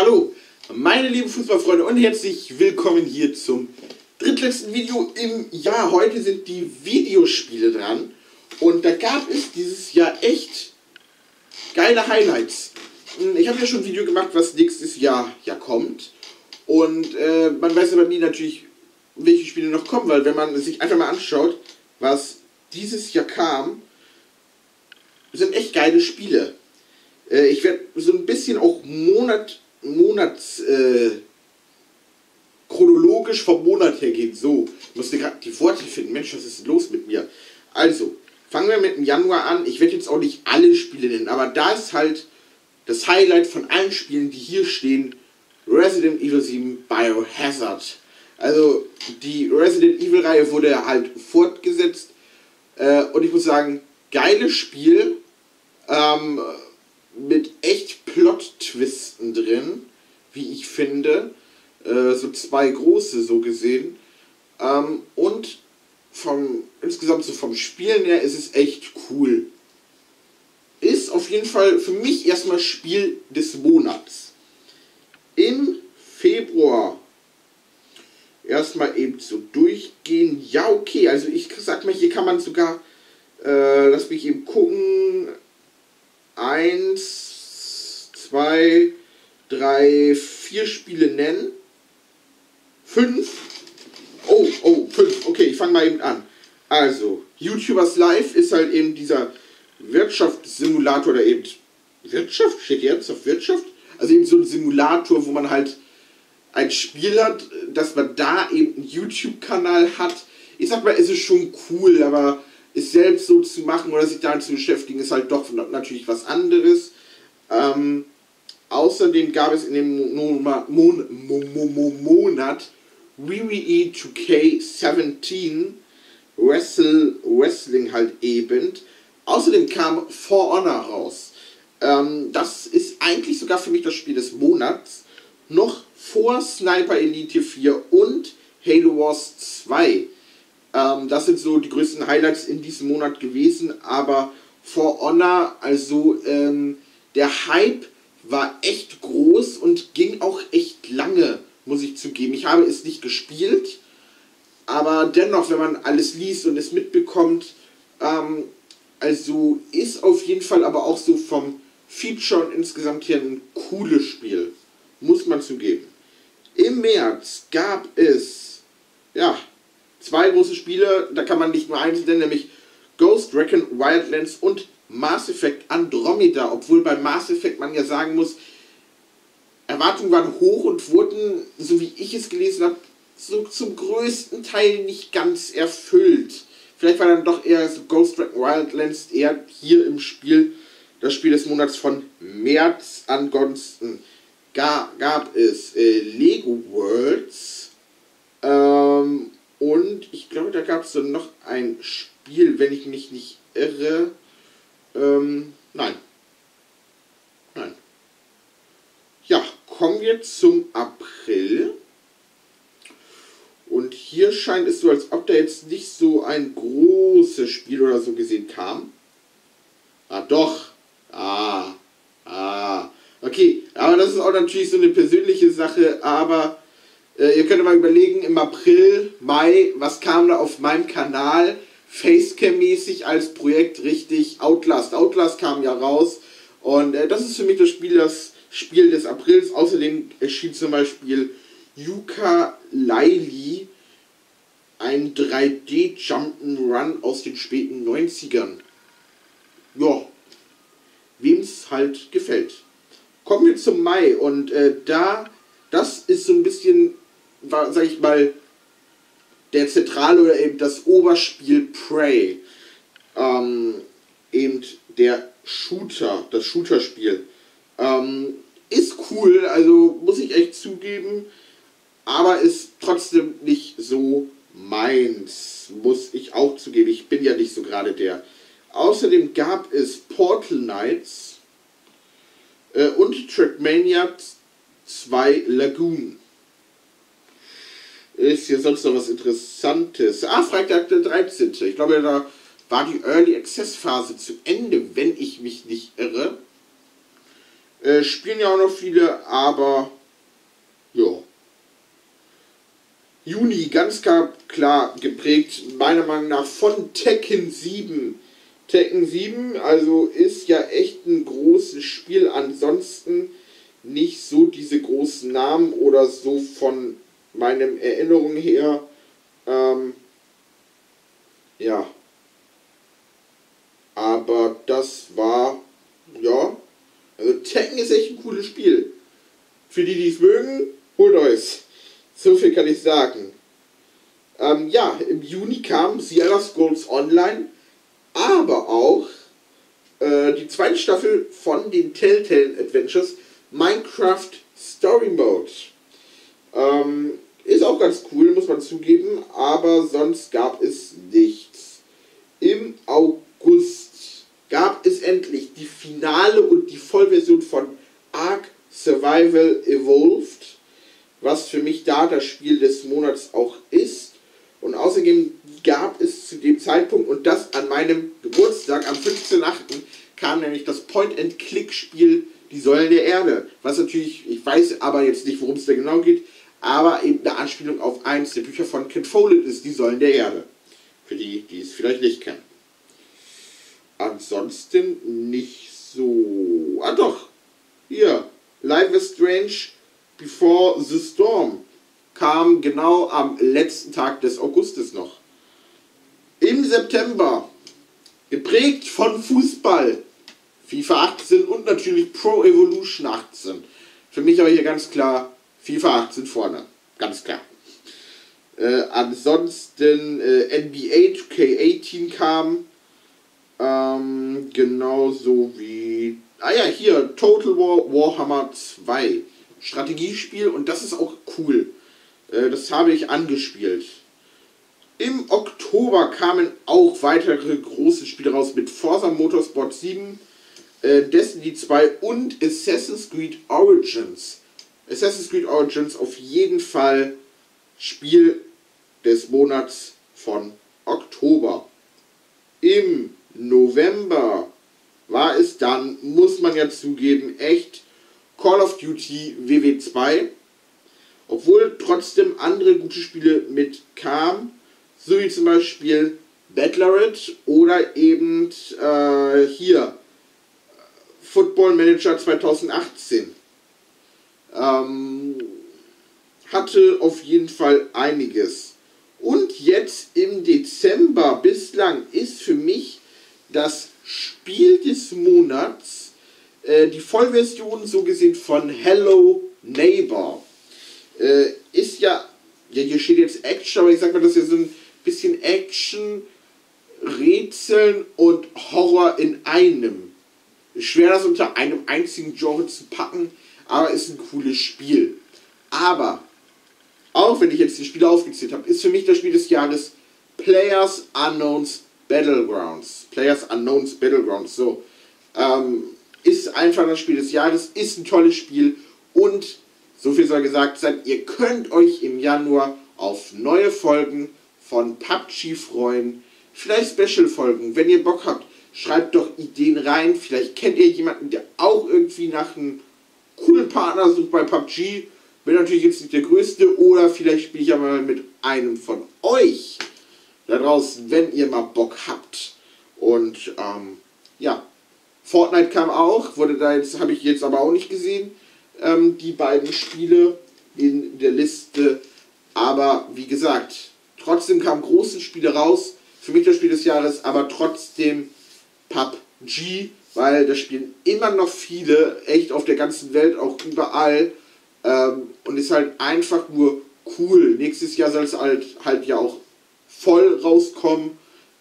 Hallo, meine lieben Fußballfreunde und herzlich willkommen hier zum drittletzten Video im Jahr. Heute sind die Videospiele dran und da gab es dieses Jahr echt geile Highlights. Ich habe ja schon ein Video gemacht, was nächstes Jahr ja kommt und äh, man weiß aber nie natürlich, welche Spiele noch kommen, weil wenn man sich einfach mal anschaut, was dieses Jahr kam, sind echt geile Spiele. Äh, ich werde so ein bisschen auch Monat Monats äh, chronologisch vom Monat her gehen. So, ich musste gerade die Worte finden. Mensch, was ist los mit mir? Also, fangen wir mit dem Januar an. Ich werde jetzt auch nicht alle Spiele nennen, aber da ist halt das Highlight von allen Spielen, die hier stehen, Resident Evil 7 Biohazard. Also, die Resident Evil-Reihe wurde halt fortgesetzt. Äh, und ich muss sagen, geiles Spiel. Ähm, mit echt Plot-Twisten drin, wie ich finde. Äh, so zwei große so gesehen. Ähm, und vom, insgesamt so vom Spielen her ist es echt cool. Ist auf jeden Fall für mich erstmal Spiel des Monats. Im Februar erstmal eben so durchgehen. Ja, okay, also ich sag mal, hier kann man sogar, äh, lass mich eben gucken, eins, zwei, drei, vier Spiele nennen. Fünf. Oh, oh, fünf. Okay, ich fange mal eben an. Also, YouTubers Live ist halt eben dieser Wirtschaftssimulator oder eben Wirtschaft, steht jetzt auf Wirtschaft? Also eben so ein Simulator, wo man halt ein Spiel hat, dass man da eben einen YouTube-Kanal hat. Ich sag mal, es ist schon cool, aber es selbst so zu machen oder sich damit zu beschäftigen, ist halt doch natürlich was anderes. Ähm, außerdem gab es in dem Monat WWE 2K17 Wrestle, Wrestling halt eben. Außerdem kam For Honor raus. Ähm, das ist eigentlich sogar für mich das Spiel des Monats. Noch vor Sniper Elite 4 und Halo Wars 2. Ähm, das sind so die größten Highlights in diesem Monat gewesen. Aber For Honor, also ähm, der Hype war echt groß und ging auch echt lange, muss ich zugeben. Ich habe es nicht gespielt, aber dennoch, wenn man alles liest und es mitbekommt, ähm, also ist auf jeden Fall aber auch so vom Feature und insgesamt hier ein cooles Spiel, muss man zugeben. Im März gab es, ja, zwei große Spiele, da kann man nicht nur eins nennen, nämlich Ghost Recon Wildlands und Mass Effect Andromeda, obwohl bei Mass Effect man ja sagen muss, Erwartungen waren hoch und wurden, so wie ich es gelesen habe, so zum größten Teil nicht ganz erfüllt. Vielleicht war dann doch eher so Ghost Recon Wildlands eher hier im Spiel das Spiel des Monats von März. Ansonsten gab es äh, Lego Worlds ähm, und ich glaube, da gab es dann noch ein Spiel, wenn ich mich nicht irre. Ähm, nein. Nein. Ja, kommen wir zum April. Und hier scheint es so, als ob da jetzt nicht so ein großes Spiel oder so gesehen kam. Ah, doch. Ah. Ah. Okay, aber das ist auch natürlich so eine persönliche Sache, aber äh, ihr könnt mal überlegen, im April, Mai, was kam da auf meinem Kanal Facecam-mäßig als Projekt richtig? Outlast. Outlast kam ja raus und äh, das ist für mich das Spiel, das Spiel des Aprils. Außerdem erschien zum Beispiel Yuka Laili, ein 3D-Jump'n'Run aus den späten 90ern. Ja, wem es halt gefällt. Kommen wir zum Mai und äh, da, das ist so ein bisschen sag ich mal, der Zentrale oder eben das Oberspiel Prey. Ähm, eben der Shooter, das Shooter-Spiel. Ähm, ist cool, also muss ich echt zugeben, aber ist trotzdem nicht so meins, muss ich auch zugeben. Ich bin ja nicht so gerade der. Außerdem gab es Portal Knights äh, und Trackmania 2 Lagoon. Ist hier sonst noch was Interessantes? Ah, Freitag der 13. Ich glaube, da war die Early Access Phase zu Ende, wenn ich mich nicht irre. Äh, spielen ja auch noch viele, aber ja. Juni ganz klar, geprägt, meiner Meinung nach, von Tekken 7. Tekken 7, also ist ja echt ein großes Spiel. Ansonsten nicht so diese großen Namen oder so von meinen Erinnerungen her. Ähm, ja. Aber das war, ja. Also Tekken ist echt ein cooles Spiel. Für die, die es mögen, holt euch. So viel kann ich sagen. Ähm, ja, im Juni kam Sierra Scrolls Online, aber auch äh, die zweite Staffel von den Telltale Adventures Minecraft Story Mode. Ähm, ist auch ganz cool, muss man zugeben, aber sonst gab es nichts. Im August gab es endlich die Finale und die Vollversion von Ark Survival Evolved, was für mich da das Spiel des Monats auch ist. Und außerdem gab es zu dem Zeitpunkt, und das an meinem Geburtstag, am 15.8., kam nämlich das Point-and-Click-Spiel Die Säulen der Erde. Was natürlich, ich weiß aber jetzt nicht, worum es da genau geht, aber eben eine Anspielung auf eins der Bücher von Ken Follett ist Die Säulen der Erde. Für die, die es vielleicht nicht kennen. Ansonsten nicht so. Ah doch, hier, Life is Strange Before the Storm kam genau am letzten Tag des Augustes noch. Im September, geprägt von Fußball, FIFA 18 und natürlich Pro Evolution 18. Für mich aber hier ganz klar FIFA 18 vorne. Ganz klar. Äh, ansonsten äh, NBA 2K18 kam. Ähm, genauso wie. Ah ja, hier, Total War Warhammer 2. Strategiespiel und das ist auch cool. Äh, das habe ich angespielt. Im Oktober kamen auch weitere große Spiele raus mit Forza Motorsport 7, äh, Destiny 2 und Assassin's Creed Origins. Assassin's Creed Origins auf jeden Fall Spiel des Monats von Oktober. Im November war es dann, muss man ja zugeben, echt Call of Duty WW2. Obwohl trotzdem andere gute Spiele mitkamen, so wie zum Beispiel Battlerit oder eben äh, hier Football Manager 2018 ähm, hatte auf jeden Fall einiges. Und jetzt im Dezember bislang ist für mich das Spiel des Monats äh, die Vollversion so gesehen von Hello Neighbor. Äh, ist ja, ja, hier steht jetzt Action, aber ich sag mal, das ist ja so ein bisschen Action, Rätseln und Horror in einem. Schwer das unter einem einzigen Genre zu packen aber ist ein cooles Spiel. Aber, auch wenn ich jetzt die Spiele aufgezählt habe, ist für mich das Spiel des Jahres Players Unknowns Battlegrounds. Players Unknowns Battlegrounds, so. Ähm, ist einfach das Spiel des Jahres, ist ein tolles Spiel und, so viel soll gesagt sein, ihr könnt euch im Januar auf neue Folgen von PUBG freuen. Vielleicht Special-Folgen, wenn ihr Bock habt. Schreibt doch Ideen rein. Vielleicht kennt ihr jemanden, der auch irgendwie nach einem coolen Partner sucht bei PUBG. Bin natürlich jetzt nicht der größte oder vielleicht spiele ich ja mal mit einem von euch da draußen, wenn ihr mal Bock habt. Und ähm, ja, Fortnite kam auch, wurde da jetzt, habe ich jetzt aber auch nicht gesehen, ähm, die beiden Spiele in der Liste. Aber wie gesagt, trotzdem kamen große Spiele raus. Für mich das Spiel des Jahres, aber trotzdem PUBG weil das spielen immer noch viele, echt auf der ganzen Welt, auch überall. Ähm, und ist halt einfach nur cool. Nächstes Jahr soll es halt, halt ja auch voll rauskommen.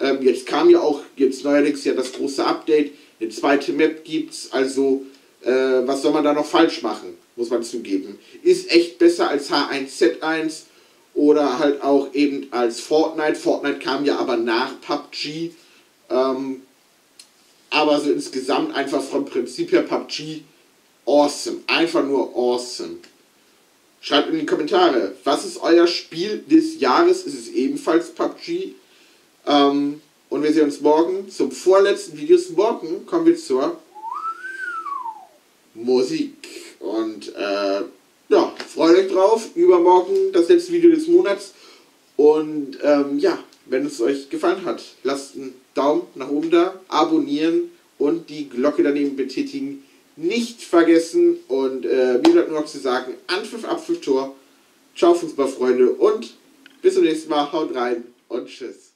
Ähm, jetzt kam ja auch, jetzt neuerdings ja das große Update. Eine zweite Map gibt's, also äh, was soll man da noch falsch machen, muss man zugeben. Ist echt besser als H1Z1 oder halt auch eben als Fortnite. Fortnite kam ja aber nach PUBG. Ähm, aber so insgesamt einfach vom Prinzip her PUBG awesome. Einfach nur awesome. Schreibt in die Kommentare, was ist euer Spiel des Jahres? Ist es ebenfalls PUBG? Ähm, und wir sehen uns morgen zum vorletzten Video. Morgen kommen wir zur Musik. Und äh, ja, freut euch drauf. Übermorgen das letzte Video des Monats. Und ähm, ja, wenn es euch gefallen hat, lasst einen Daumen nach oben da, abonnieren und die Glocke daneben betätigen. Nicht vergessen. Und äh, mir bleibt nur noch zu sagen, Anpfiff, Abpfiff, Tor. Ciao Fußballfreunde und bis zum nächsten Mal. Haut rein und tschüss.